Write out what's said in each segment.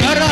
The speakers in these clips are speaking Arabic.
Arab.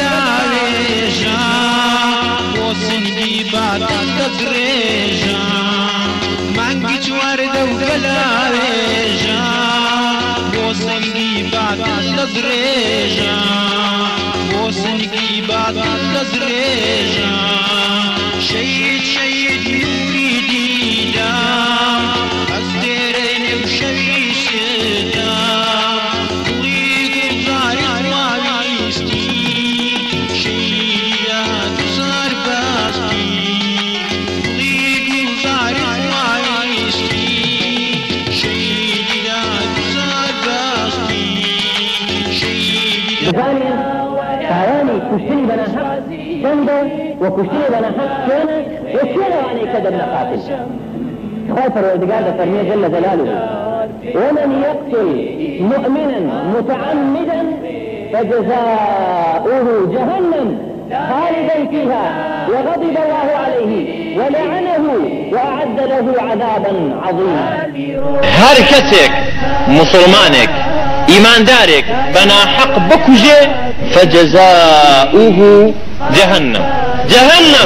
لەلاێژە بۆ سنگی باتان دەدرێژە مانگی چواردە و لەلاێژە بۆ سنگی باتان دەدرێژە شيدا ثانيا ثواني كشتني بنا حق جنبه وكشتني بنا حق وكينا واني كذا بنا قاتل. خايف الوردقار ده فرميه جل جلاله. ومن يقتل مؤمنا متعمدا فجزاؤه جهنم خالدا فيها وغضب الله عليه ولعنه وأعد له عذابا عظيما. هر کەسێک مسلمانێک ئیماندارێک بەناحەق بکوژێ فەجەزاؤه جەهەنم جەهەنم